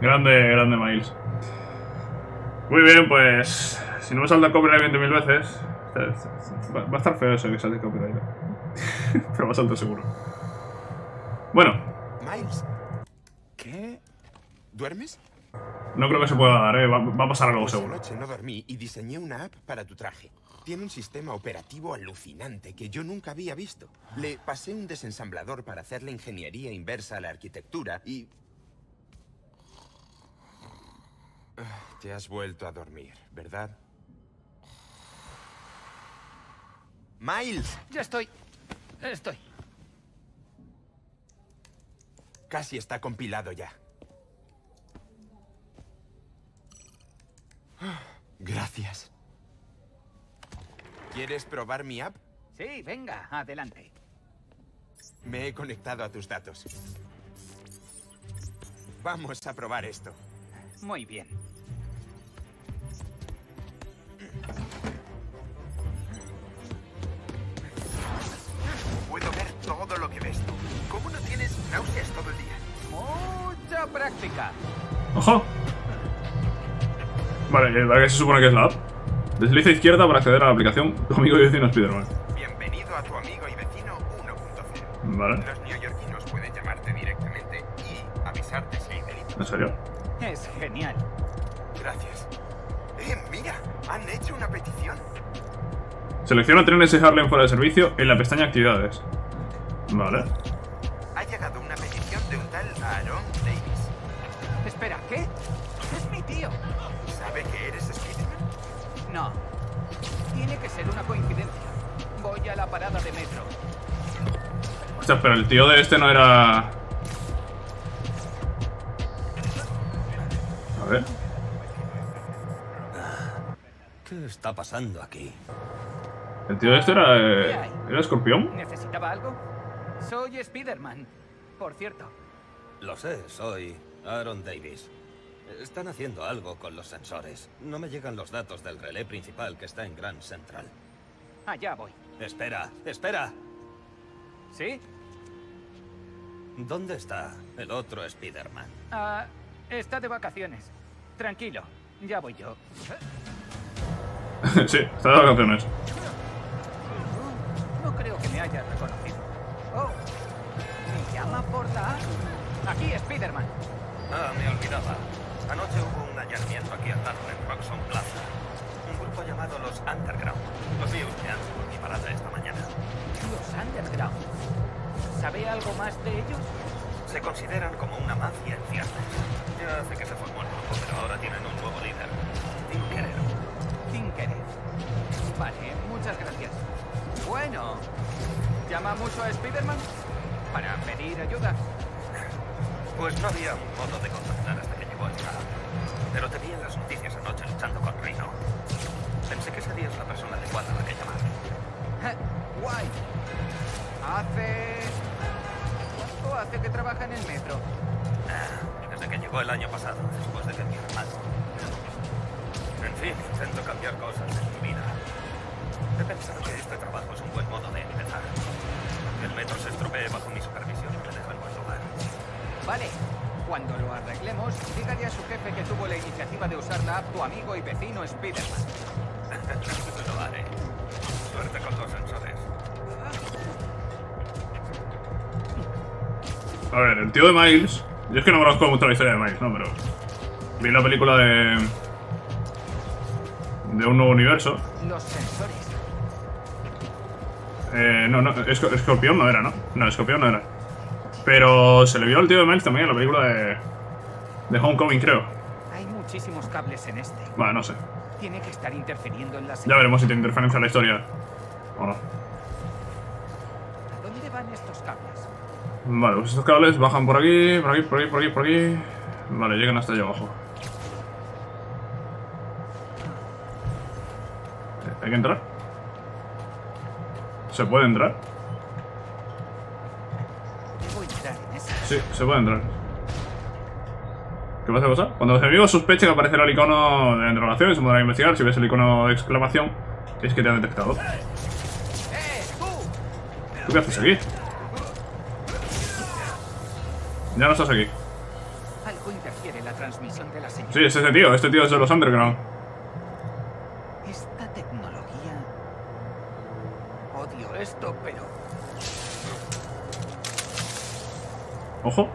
Grande, grande Miles. Muy bien, pues... Si no me salta copyright 20.000 veces... Va va a estar feo eso que salte copyright. Pero va a saltar seguro. Bueno, Miles. ¿Qué? ¿Duermes? no creo que se pueda dar, ¿eh? Va, va a pasar algo Pues seguro. anoche no dormí y diseñé una app para tu traje. Tiene un sistema operativo alucinante que yo nunca había visto. Le pasé un desensamblador para hacer la ingeniería inversa a la arquitectura y... Ah, Te has vuelto a dormir, ¿verdad? Miles, Ya estoy. Estoy. casi está compilado ya. Gracias. ¿Quieres probar mi app? Sí, venga, adelante. Me he conectado a tus datos. Vamos a probar esto. Muy bien. Todo lo que ves tú. ¿Cómo no tienes náuseas todo el día? Mucha práctica. ¡Ojo! Vale, ¿para qué se supone que es la app? Desliza izquierda para acceder a la aplicación Tu amigo y vecino Spiderman. Bienvenido a tu amigo y vecino 1.0. Vale, Los neoyorquinos pueden llamarte directamente y avisarte si hay delito. ¿en serio? Es genial. Gracias. Eh, mira, han hecho una petición. Selecciona trenes de Harlem fuera de servicio en la pestaña Actividades. Vale. Ha llegado una petición de un tal Aaron Davis. Espera, ¿qué? Es mi tío. ¿Sabe que eres Spiderman? No. Tiene que ser una coincidencia. Voy a la parada de metro. Hostia, pero el tío de este no era... A ver. ¿Qué está pasando aquí? El tío de este era... eh, ¿Era escorpión? ¿Necesitaba algo? Soy Spiderman. Por cierto. Lo sé, soy Aaron Davis. Están haciendo algo con los sensores. No me llegan los datos del relé principal que está en Grand Central. Allá voy. Espera, espera. ¿Sí? ¿Dónde está el otro Spider-Man? Ah, está de vacaciones. Tranquilo. Ya voy yo. sí, está de vacaciones. No creo que me haya reconocido. Llama por la. Aquí, Spiderman. Ah, me olvidaba. Anoche hubo un allanamiento aquí al lado en Roxon Plaza. Un grupo llamado los Underground. Los vi husmeando por mi parada esta mañana. Los Underground. ¿Sabe algo más de ellos? Se consideran como una mafia en ciernes. Ya hace que se formó el grupo, pero ahora tienen un nuevo líder. Tinkerero. Sin querer. Vale, muchas gracias. Bueno, ¿llama mucho a Spiderman? Para pedir ayuda. Pues no había un modo de contactar hasta que llegó el caos. Pero te vi en las noticias anoche luchando con Rino. Pensé que serías la persona adecuada a la que llamar. Ja, Guay. Hace... ¿Cuánto hace que trabaja en el metro? Ah, Desde que llegó el año pasado, después de que mi hermano. En fin, intento cambiar cosas en mi vida. He pensado que este trabajo es un buen modo de empezar. Metro se estropee bajo mi supervisión y me deja en buen lugar. Vale. Cuando lo arreglemos, dígale a su jefe que tuvo la iniciativa de usar la app tu amigo y vecino Spiderman. Lo haré. Suerte con los sensores. A ver, el tío de Miles... Yo es que no conozco mucho la historia de Miles, ¿no? Pero... Vi la película de... De un nuevo universo. Los sensores. Eh, no, no, Esco- Escorpión no era, ¿no? No, Escorpión no era. Pero se le vio al tío de Miles también en la película de... De Homecoming, creo. Hay muchísimos cables en este. Bueno, no sé. Tiene que estar interfiriendo en la Ya veremos si tiene interferencia en la historia. O no. ¿A dónde van estos cables? Vale, pues estos cables bajan por aquí, por aquí, por aquí, por aquí, por aquí. Vale, llegan hasta allá abajo. ¿Hay que entrar? ¿Se puede entrar? En. Sí, se puede entrar. ¿Qué pasa, cosa? Cuando los enemigos sospechen que aparecerá el icono de interrogación y se podrá investigar. Si ves el icono de exclamación, es que te han detectado. ¡Eh, tú! ¿Tú qué haces aquí? Ya no estás aquí. Sí, es ese tío. Este tío es de los Underground. Esta tecnología... Odio esto, pero... Ojo.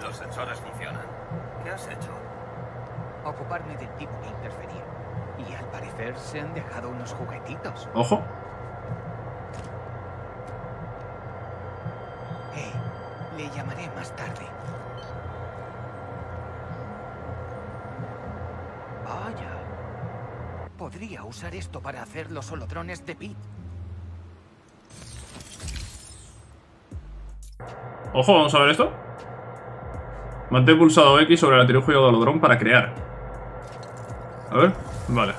Los sensores funcionan. ¿Qué has hecho? Ocuparme del tipo que interfería. Y al parecer se han dejado unos juguetitos. Ojo. Eh, le llamaré más tarde. Vaya. Podría usar esto para hacer los holodrones de Pete. Ojo, vamos a ver esto. Mantén pulsado X sobre el artilugio de holodrón para crear. A ver, vale.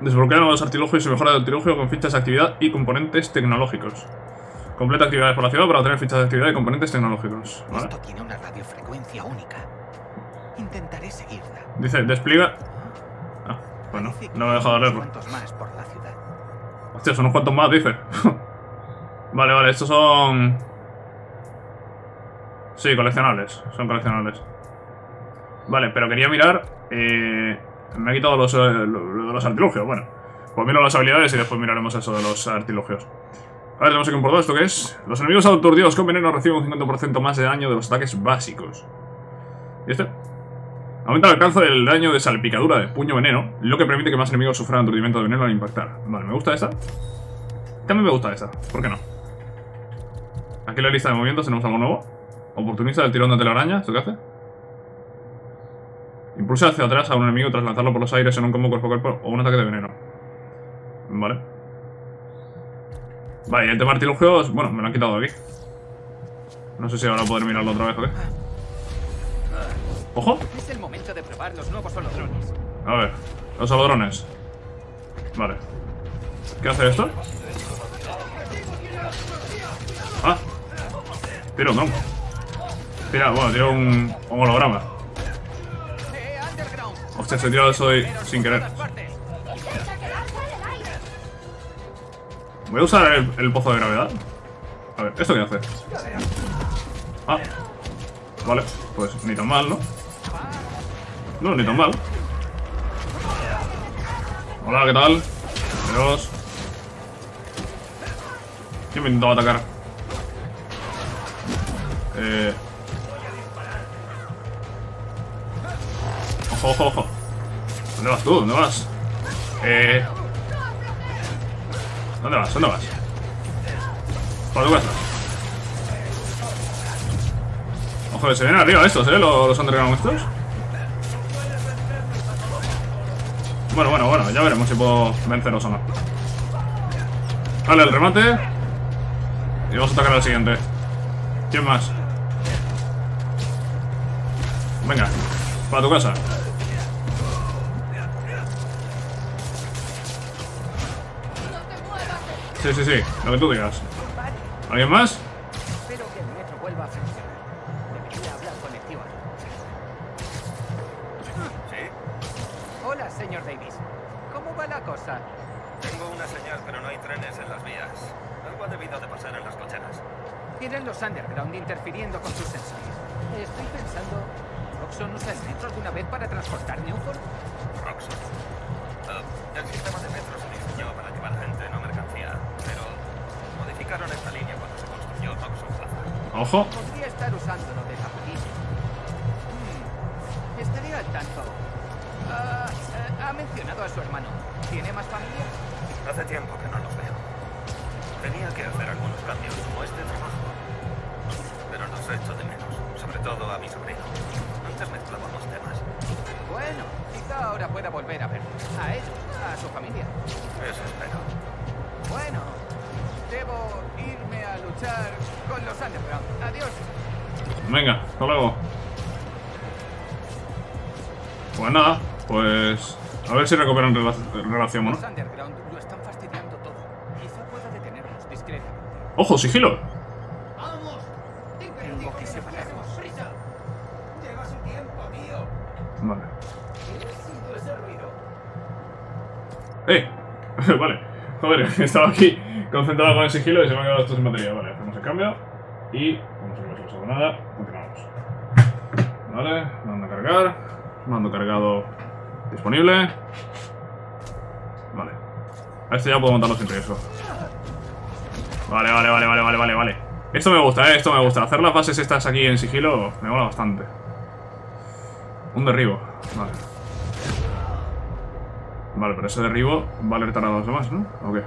Desbloquea nuevos artilugios y mejora el artilugio con fichas de actividad y componentes tecnológicos. Completa actividades por la ciudad para obtener fichas de actividad y componentes tecnológicos. ¿vale? Esto tiene una radiofrecuencia única. Intentaré seguirla. Dice, despliega... Ah, bueno, no me he dejado leerlo. Hostia, son unos cuantos más, dice. vale, vale, estos son... Sí, coleccionables. Son coleccionables. Vale, pero quería mirar... eh, Me ha quitado los, eh, lo- lo de los artilugios. Bueno, pues miro las habilidades y después miraremos eso de los artilugios. A ver, tenemos aquí un. ¿Esto qué es? Los enemigos aturdidos con veneno reciben un 50% más de daño de los ataques básicos. ¿Y este? Aumenta el alcance del daño de salpicadura de puño veneno, lo que permite que más enemigos sufran aturdimiento de veneno al impactar. Vale, me gusta esta. También me gusta esta, ¿por qué no? Aquí la lista de movimientos tenemos algo nuevo. Oportunista del tirón de telaraña, ¿esto qué hace? Impulsa hacia atrás a un enemigo tras lanzarlo por los aires en un combo cuerpo a cuerpo o un ataque de veneno. Vale. Vale, el tema artilugios, bueno, me lo han quitado de aquí. No sé si ahora poder mirarlo otra vez o qué. ¡Ojo! Es el momento de probar los nuevos holodrones. A ver, los holodrones. Vale. ¿Qué hace esto? Ah. Tira un dron. Tira, bueno, tira un, un holograma. Hostia, se tirado eso de- sin querer. Voy a usar el, pozo de gravedad. A ver, ¿esto qué hace? Ah. Vale, pues ni tan mal, ¿no? No, ni tan mal. Hola, ¿qué tal? Adiós. ¿Quién me intentaba atacar? Eh... Ojo, ojo, ojo. ¿Dónde vas tú? ¿Dónde vas? Eh... ¿Dónde vas? ¿Dónde vas? Para tu casa. Ojo, se vienen arriba estos, ¿eh? Los, los underground estos. Bueno, bueno, bueno, ya veremos si puedo venceros o no. Vale, el remate. Y vamos a atacar al siguiente. ¿Quién más? Venga, para tu casa. Sí, sí, sí, lo que tú digas. ¿Alguien más? Espero que el metro vuelva a funcionar. Debería hablar con. ¿Sí? Hola, señor Davis. ¿Cómo va la cosa? Tengo una señal, pero no hay trenes en las vías. Algo ha debido de pasar en las cocheras. Tienen los Underground interfiriendo con sus sensores. Estoy pensando... ¿Roxxon usa el metro alguna vez para transportar Newport? Roxxon. Eh, el sistema de metro se diseñó para llevar gente, no mercancía. Pero modificaron esta línea cuando se construyó Roxxon Plaza. Ojo. Podría estar usándolo de zapatilla. Hmm, Estaré al tanto. Ah, eh, ha mencionado a su hermano. ¿Tiene más familia? Hace tiempo irme a luchar con los Underground. Adiós. Venga, hasta luego. Pues nada, pues... A ver si recuperan rela- relación, ¿no? Los Underground lo están fastidiando todo. Quizá pueda detenerlos discretamente. ¡Ojo, sigilo! Tengo que separarlos. Lleva su tiempo, tío. Vale. ¿Qué ha sido ese ruido? ¡Eh! vale. Joder, estaba aquí concentrado con el sigilo y se me ha quedado esto sin batería. Vale, hacemos el cambio. Y, como si no hubiese pasado nada, continuamos. Vale, mando a cargar. Mando cargado disponible. Vale. A este ya puedo montarlo sin riesgo. Vale, vale, vale, vale, vale, vale, vale. Esto me gusta, eh, esto me gusta. Hacer las bases estas aquí en sigilo me mola bastante. Un derribo. Vale. Vale, pero ese derribo va a alertar a los demás, ¿no? ¿O qué?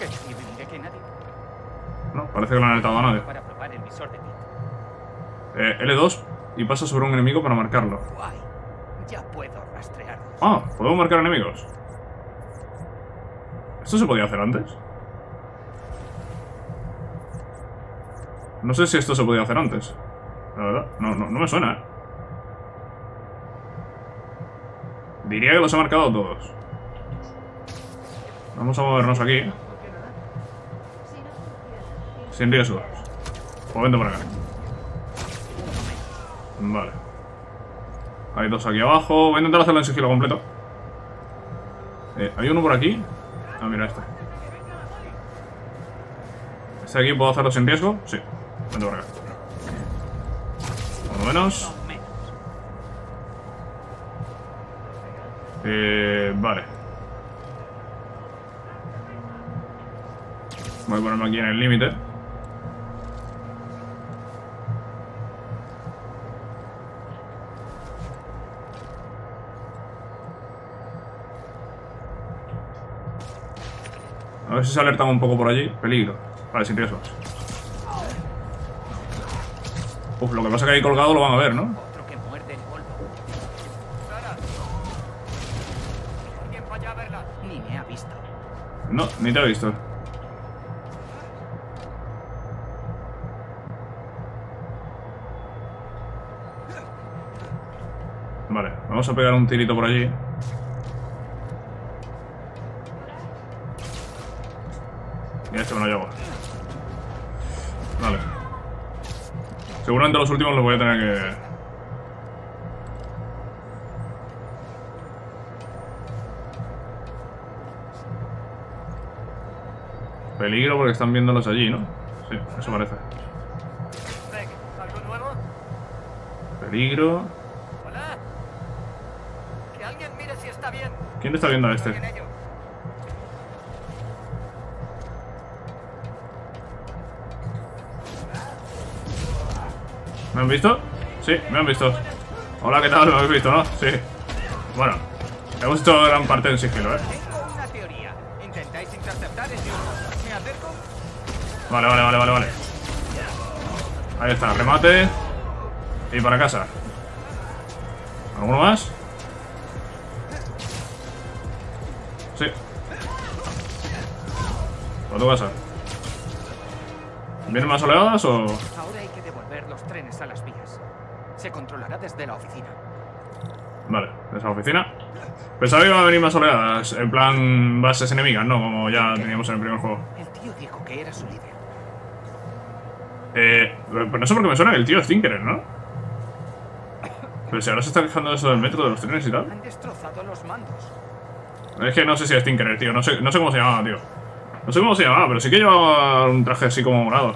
Qué terrible que nadie No, parece que no han alertado a nadie. para probar el visor de Pit. Eh, L2 y pasa sobre un enemigo para marcarlo. Guay. Ya puedo rastrearlos. Ah, podemos marcar enemigos. ¿Esto se podía hacer antes? No sé si esto se podía hacer antes. La verdad, no, no, no me suena, ¿eh? Diría que los he marcado todos. Vamos a movernos aquí. Sin riesgos. O vente por acá. Vale. Hay dos aquí abajo. Voy a intentar hacerlo en sigilo completo. Eh, ¿Hay uno por aquí? Ah, mira este. ¿Este aquí puedo hacerlo sin riesgo? Sí. Vente por acá. Por lo menos. No menos. Eh, vale. Voy a ponerme aquí en el límite. Ver si se alertan un poco por allí. Peligro. Vale, sin riesgos. Uf, lo que pasa es que ahí colgado lo van a ver, ¿no? Ha visto. No, ni te he visto. Vale, vamos a pegar un tirito por allí. Seguramente los últimos los voy a tener que... Peligro porque están viéndolos allí, ¿no? Sí, eso parece. Beck, ¿algo nuevo? Peligro. ¿Hola? Que alguien mire si está bien. ¿Quién te está viendo a este? ¿Me han visto? Sí, me han visto. Hola, ¿qué tal? ¿Me habéis visto, no? Sí. Bueno, hemos hecho gran parte en sigilo, ¿eh? Vale, vale, vale, vale, vale. Ahí está, remate. Y para casa. ¿Alguno más? Sí. ¿Para tu casa? ¿Vienen más oleadas o...? Ahora hay que devolver los trenes a las vías. Se controlará desde la oficina. Vale, de esa oficina. Pensaba que iban a venir más oleadas, en plan bases enemigas, ¿no? Como ya teníamos en el primer juego. El tío dijo que era su líder. Eh, pues no sé por qué me suena que el tío es Tinkerer, ¿no? Pero si ahora se está quejando de eso del metro, de los trenes y tal. Han destrozado los mandos. Es que no sé si es Tinkerer, tío. No sé, no sé cómo se llamaba, tío. No sé cómo se llamaba, pero sí que llevaba un traje así como morado.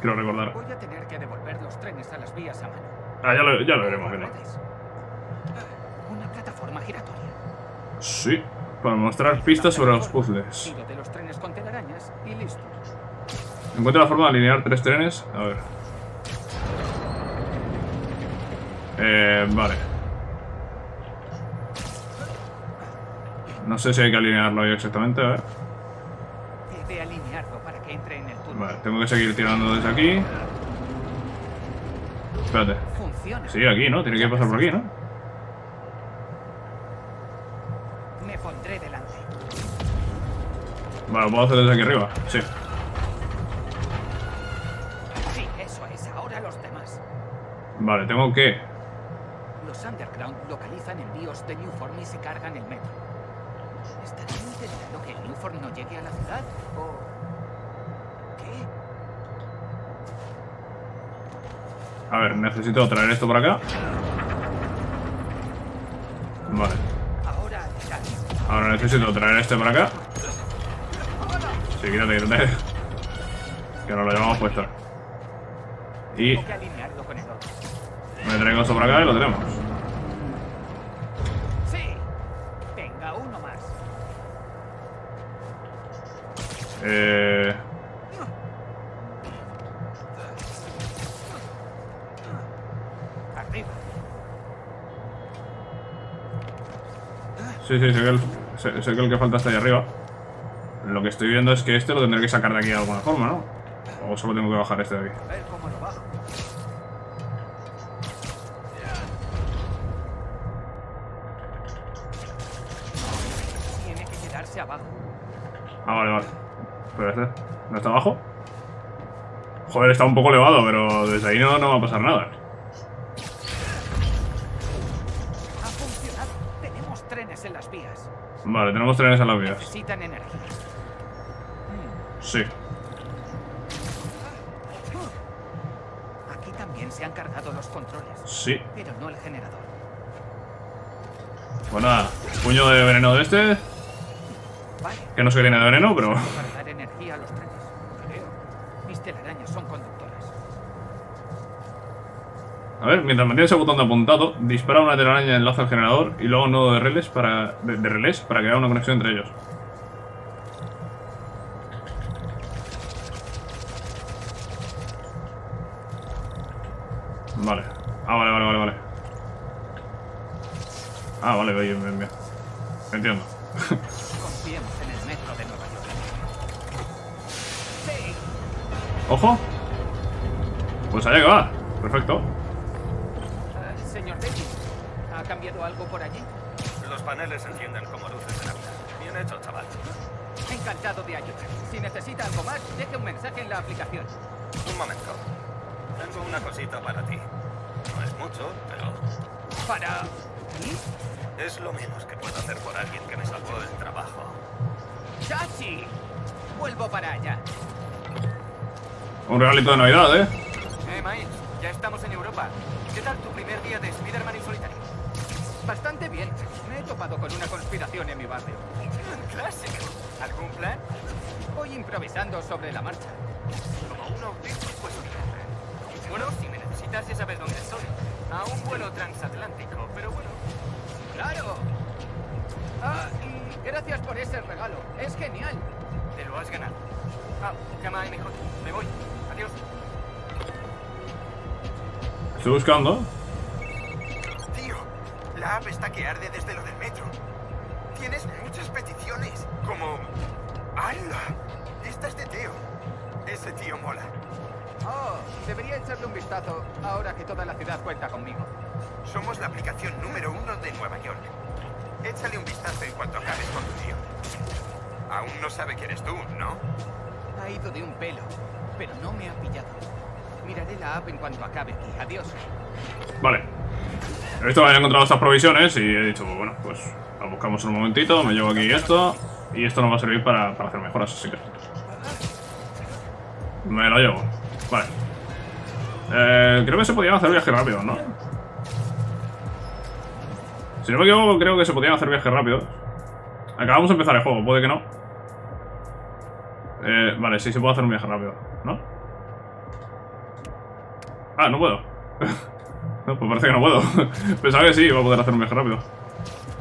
Quiero recordar. Voy a tener que devolver los trenes a las vías a mano. Ah, ya lo, ya lo veremos, viendo. ¿Puedes? Una plataforma giratoria. Sí, para mostrar pistas sobre los puzzles. De los trenes con telarañas y listo. Encuentra la forma de alinear tres trenes. A ver. Eh, vale. No sé si hay que alinearlo ahí exactamente, a ver. He de alinearlo para que entre en el túnel. Vale, tengo que seguir tirando desde aquí. Espérate. Funciona. Sí, aquí, ¿no? Tiene que pasar por aquí, ¿no? Me pondré delante. Vale, lo puedo hacer desde aquí arriba. Sí. Sí, eso es. Ahora los demás. Vale, tengo que... Los Underground localizan el BIOS de Newform y se cargan el metro. ¿Estarán intentando que el Newform no llegue a la ciudad? ¿O qué? A ver, necesito traer esto por acá. Vale. Ahora necesito traer este por acá. Sí, quítate, quítate. Que nos lo llevamos puesto. Y me traigo esto para acá y lo tenemos. Eh... Arriba. Sí, sí, sé que, el, sé, sé que el que falta está ahí arriba. Lo que estoy viendo es que este lo tendré que sacar de aquí de alguna forma, ¿no? O solo tengo que bajar este de aquí. Joder, está un poco elevado, pero desde ahí no, no va a pasar nada. Ha funcionado. Tenemos trenes en las vías. Vale, tenemos trenes en las vías. Necesitan energía. Sí. Aquí también se han cargado los controles, Sí. pero no el generador. Pues nada, puño de veneno de este. Vale, Que no qué tiene de veneno, pero... para dar energía a los trenes. Creo. Mis telarañas son conductoras. A ver, mientras mantienes el botón de apuntado, dispara una telaraña enlaza al generador y luego un nodo de relés para, de, de relés para crear una conexión entre ellos. Vale. Ah, vale, vale, vale, vale. Ah, vale, bien, bien, bien. Entiendo. Una cosita para ti. No es mucho, pero ¿Para mí? es lo menos que puedo hacer por alguien que me salvó el trabajo. ¡Chachi! Vuelvo para allá. Un regalito de Navidad, ¿eh? Eh, Miles, ya estamos en Europa. ¿Qué tal tu primer día de Spider-Man en solitario? Bastante bien. Me he topado con una conspiración en mi barrio. Clásico. ¿Algún plan? Voy improvisando sobre la marcha. Como un auténtico. Bueno, si me necesitas ya sabes dónde estoy. A un vuelo transatlántico, pero bueno. ¡Claro! Ah, y gracias por ese regalo. Es genial. Te lo has ganado. Ah, llama a MJ. Me voy. Adiós. Estoy buscando. Tío, la app está que arde desde lo del metro. Tienes muchas peticiones, como... ¡Hala! Esta es de Teo. Ese tío mola. Oh, debería echarle un vistazo ahora que toda la ciudad cuenta conmigo. Somos la aplicación número uno de Nueva York. Échale un vistazo en cuanto acabes con tu tío. Aún no sabe que eres tú, ¿no? Ha ido de un pelo, pero no me ha pillado. Miraré la app en cuanto acabe aquí. Adiós. Vale. He visto que habían encontrado estas provisiones y he dicho, bueno, pues las buscamos en un momentito, me llevo aquí esto y esto nos va a servir para, para hacer mejoras, así que... Me lo llevo. Vale. Eh, creo que se podían hacer viajes rápidos, ¿no? Si no me equivoco, creo que se podían hacer viajes rápidos. Acabamos de empezar el juego, puede que no. Eh, vale, sí se puede hacer un viaje rápido, ¿no? Ah, no puedo. no, pues parece que no puedo. Pensaba que sí, iba a poder hacer un viaje rápido.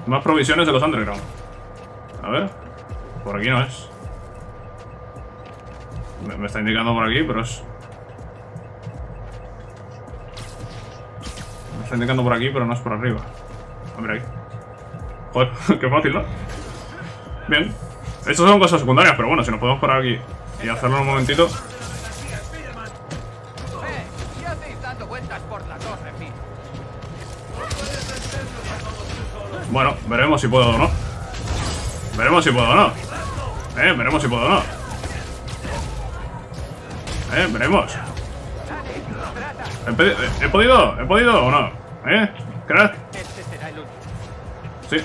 Más provisiones de los underground. A ver. Por aquí no es. Me, me está indicando por aquí, pero es... está indicando por aquí, pero no es por arriba. A ver ahí. Joder, qué fácil, ¿no? Bien. Estas son cosas secundarias, pero bueno, si nos podemos parar aquí y hacerlo un momentito. Bueno, veremos si puedo o no. Veremos si puedo o no. Eh, veremos si puedo o no. Eh, veremos. ¿He, pedi- eh, ¿He podido? ¿He podido o no? ¿Eh? ¿Crack? Sí.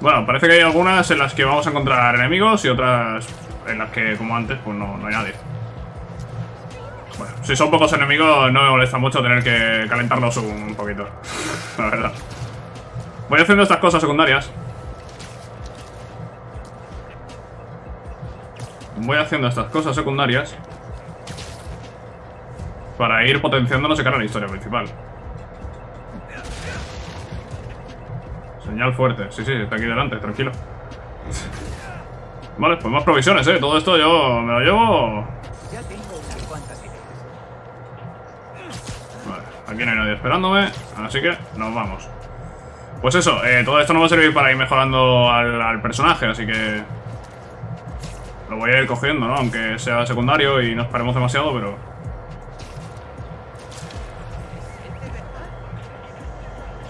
Bueno, parece que hay algunas en las que vamos a encontrar enemigos y otras en las que, como antes, pues no, no hay nadie. Bueno, si son pocos enemigos, no me molesta mucho tener que calentarlos un poquito. La verdad. Voy haciendo estas cosas secundarias. Voy haciendo estas cosas secundarias. Para ir potenciándonos de cara a la historia principal. Señal fuerte. Sí, sí, está aquí delante, tranquilo. Vale, pues más provisiones, ¿eh? Todo esto yo me lo llevo... Vale, aquí no hay nadie esperándome, así que nos vamos. Pues eso, eh, todo esto nos va a servir para ir mejorando al, al personaje, así que... Lo voy a ir cogiendo, ¿no? Aunque sea secundario y no esperemos demasiado, pero...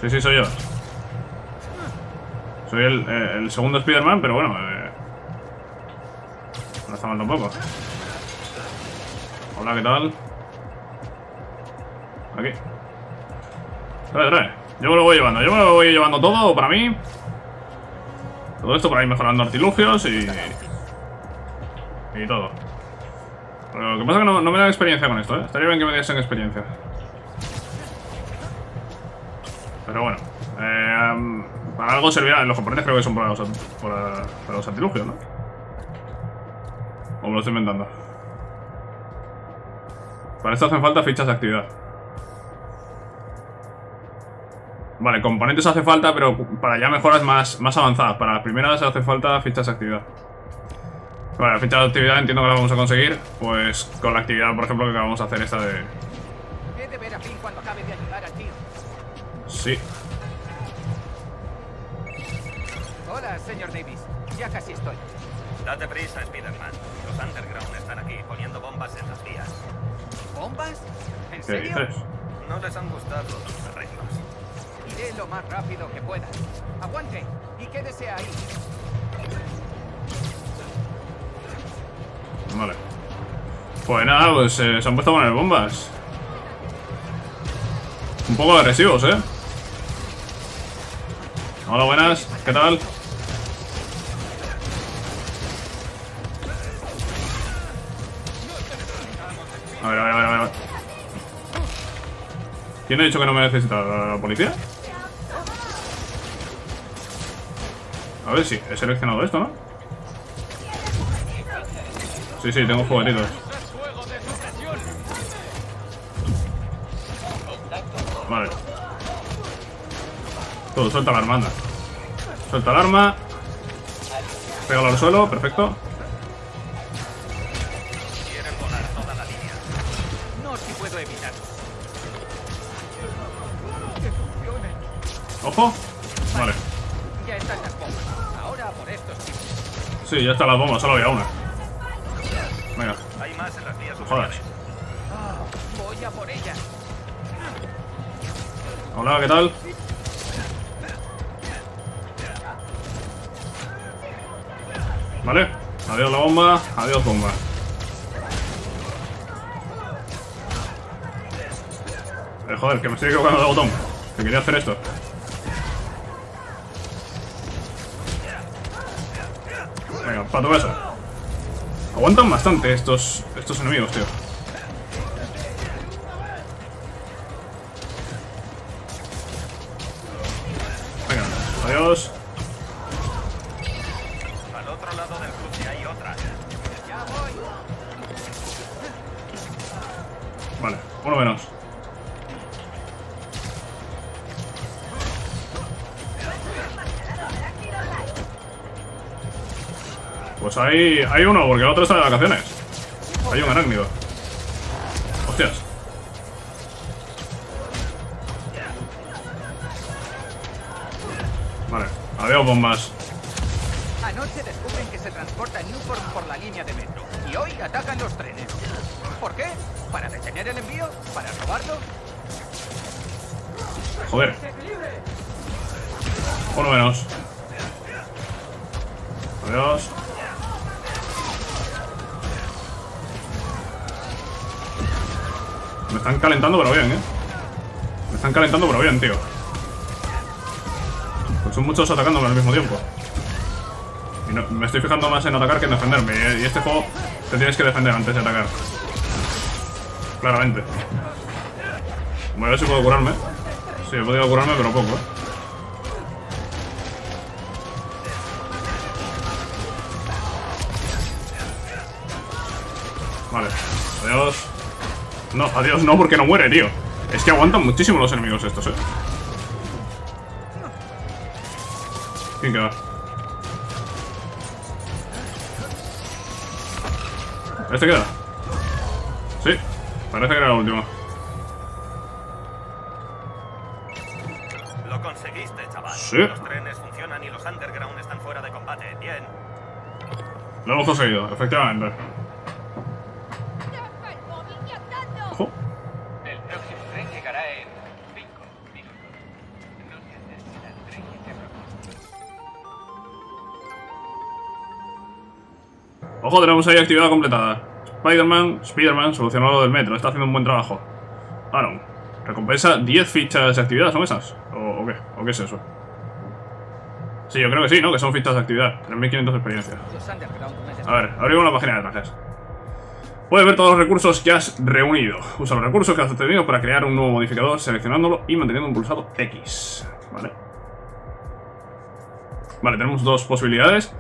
Sí, sí, soy yo. Soy el, eh, el segundo Spider-Man, pero bueno... Eh... No está mal tampoco. Hola, ¿qué tal? Aquí. Trae, trae. Yo me lo voy llevando. Yo me lo voy llevando todo para mí. Todo esto para ir mejorando artilugios y... Y todo. Lo que pasa es que no, no me dan experiencia con esto, ¿eh? Estaría bien que me diesen experiencia. Pero bueno. Eh, para algo servirá. Los componentes creo que son para los, para, para los artilugios, ¿no? O me lo estoy inventando. Para esto hacen falta fichas de actividad. Vale, componentes hace falta, pero para ya mejoras más, más avanzadas. Para las primeras hace falta fichas de actividad. Vale, la ficha de actividad entiendo que la vamos a conseguir, pues con la actividad, por ejemplo, que vamos a hacer esta de... He Hola, señor Davis. Ya casi estoy. Date prisa, Spider-Man. Los Underground están aquí poniendo bombas en las vías. ¿Bombas? ¿En ¿Qué serio? dices? No les han gustado los arreglos. Iré lo más rápido que pueda. Aguante y quédese ahí. Vale. Pues nada, pues eh, se han puesto a poner bombas. Un poco agresivos, ¿eh? Hola, buenas. ¿Qué tal? ¿Quién ha dicho que no me necesita? ¿La, policía? A ver, sí, he seleccionado esto, ¿no? Sí, sí, tengo juguetitos. Vale. Todo, suelta la arma. Suelta el arma. Pégalo al suelo, perfecto. Quieren volar toda la línea. No si puedo evitarlo. Ojo. Vale. Ya están las bombas. Ahora por estos tipos. Sí, ya está la bomba, solo había una. Venga, Hay más en las vías jodas. superiores. Ah, voy a por ella. Hola, ¿qué tal? Vale. Adiós la bomba. Adiós bomba. Eh, joder, que me estoy equivocando de botón. Que quería hacer esto. Venga, para tu casa. Aguantan bastante estos, estos enemigos, tío. Hay, hay uno, porque el otro está de vacaciones. Hay un arácnido. Hostias. Vale, adiós bombas. Anoche descubren que se transporta Newport por la línea de metro. Y hoy atacan los trenes. ¿Por qué? ¿Para detener el envío? ¿Para robarlo? Joder. Uno menos. Adiós. Están calentando pero bien, eh. Me están calentando pero bien, tío. Pues son muchos atacándome al mismo tiempo. Y no- me estoy fijando más en atacar que en defenderme. Y, y este juego te tienes que defender antes de atacar. Claramente. Voy a ver si puedo curarme. Sí, he podido curarme, pero poco. ¿eh? Vale, adiós. No, adiós no, porque no muere, tío. Es que aguantan muchísimo los enemigos estos, eh. ¿Quién queda? ¿Este queda? Sí, parece que era la última. Lo conseguiste, chaval. Sí. Los trenes funcionan y los underground están fuera de combate. Bien. Lo hemos conseguido, efectivamente. Ojo, tenemos ahí actividad completada. Spider-Man, Spider-Man solucionó lo del metro, está haciendo un buen trabajo. Aaron, recompensa 10 fichas de actividad, ¿son esas? ¿O, qué? ¿O qué es eso? Sí, yo creo que sí, ¿no? Que son fichas de actividad. 3.500 de experiencia. A ver, abrimos la página de trajes. Puedes ver todos los recursos que has reunido. Usa los recursos que has obtenido para crear un nuevo modificador seleccionándolo y manteniendo un pulsado X. Vale. Vale, tenemos dos posibilidades.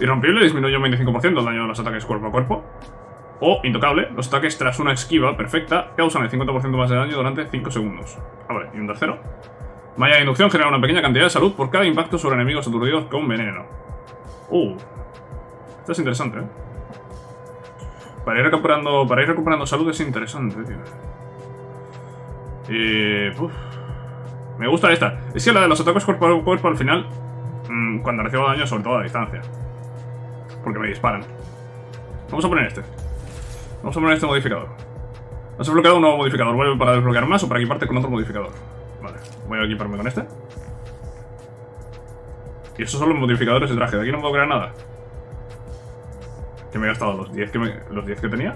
Irrompible disminuye un 25% el daño de los ataques cuerpo a cuerpo. O intocable, los ataques tras una esquiva perfecta causan el 50% más de daño durante 5 segundos. Ah, vale, y un tercero. Malla de inducción genera una pequeña cantidad de salud por cada impacto sobre enemigos aturdidos con veneno. Uh, esto es interesante, ¿eh? Para ir recuperando, para ir recuperando salud es interesante, tío. Y... uf. Me gusta esta. Es que la de los ataques cuerpo a cuerpo al final, mm, cuando recibo daño, sobre todo a distancia. Porque me disparan. Vamos a poner este. Vamos a poner este modificador. Has desbloqueado un nuevo modificador. Vuelve para desbloquear más o para equiparte con otro modificador. Vale, voy a equiparme con este. Y estos son los modificadores de traje. De aquí no puedo crear nada. Que me he gastado los 10 que, los 10 que tenía.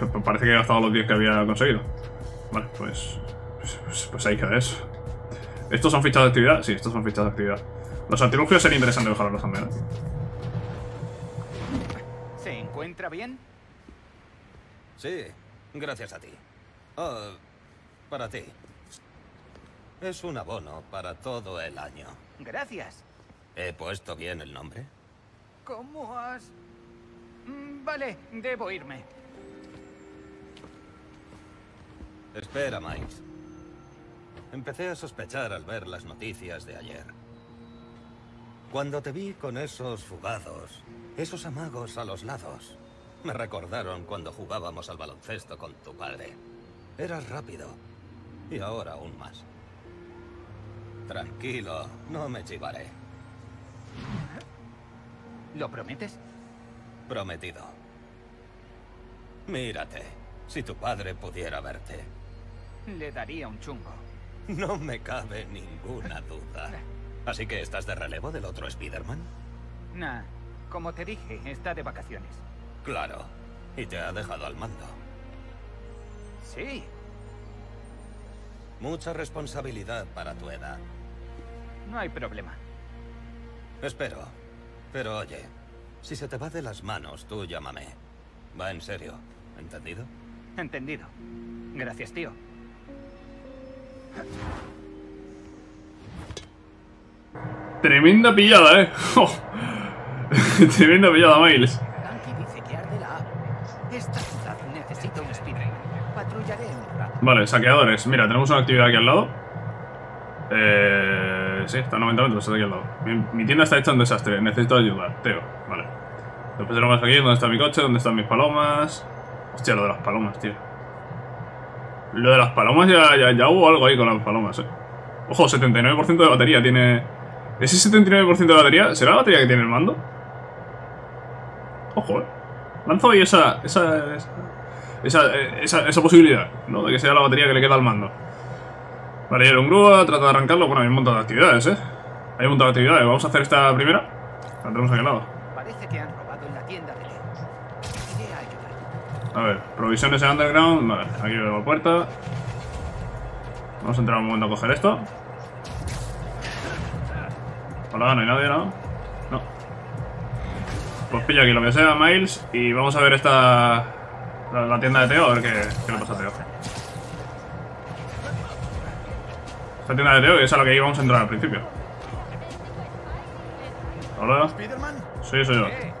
Parece que he gastado los 10 que había conseguido. Vale, pues, pues, pues- pues ahí queda eso. ¿Estos son fichas de actividad? Sí, estos son fichas de actividad. Los artilugios sería interesante dejarlos también. ¿eh? ¿Se encuentra bien? Sí, gracias a ti. Oh, para ti. Es un abono para todo el año. Gracias. ¿He puesto bien el nombre? ¿Cómo has...? Mm, Vale, debo irme. Espera, Miles. Empecé a sospechar al ver las noticias de ayer. Cuando te vi con esos fugados, esos amagos a los lados, me recordaron cuando jugábamos al baloncesto con tu padre. Eras rápido. Y ahora aún más. Tranquilo, no me chivaré. ¿Lo prometes? Prometido. Mírate. Si tu padre pudiera verte. Le daría un chungo. No me cabe ninguna duda. Así que estás de relevo del otro Spider-Man. Nah, como te dije, está de vacaciones. Claro. Y te ha dejado al mando. Sí, Mucha responsabilidad para tu edad. no hay problema. Espero. Pero oye, si se te va de las manos, tú llámame. Va en serio. ¿Entendido? Entendido. Gracias, tío. Tremenda pillada, eh. Oh. Tremenda pillada, Miles. Vale, saqueadores. Mira, tenemos una actividad aquí al lado. Eh, sí, está a 90 metros, está aquí al lado. Mi, mi tienda está hecha un desastre, necesito ayuda. Teo, vale. Después tenemos aquí, ¿dónde está mi coche? ¿Dónde están mis palomas? Hostia, lo de las palomas, tío. Lo de las palomas ya, ya, ya hubo algo ahí con las palomas, eh. Ojo, 79% de batería tiene... ¿Ese 79% de batería será la batería que tiene el mando? Ojo, eh. Lanzo ahí esa... esa, esa esa, esa, posibilidad, ¿no? De que sea la batería que le queda al mando. Vale, el grúa, trata de arrancarlo. Bueno, hay un montón de actividades, ¿eh? Hay un montón de actividades. Vamos a hacer esta primera. La tenemos aquí al lado. Parece que han robado en la tienda de. A ver, provisiones en underground. Vale, aquí veo la puerta. Vamos a entrar un momento a coger esto. Hola, no hay nadie, ¿no? No. Pues pilla aquí lo que sea, Miles. Y vamos a ver esta... La, la tienda de Teo, a ver qué, qué le pasa a Teo. Esta tienda de Teo, que es a la que íbamos a entrar al principio. Hola. Sí, soy yo. Eh,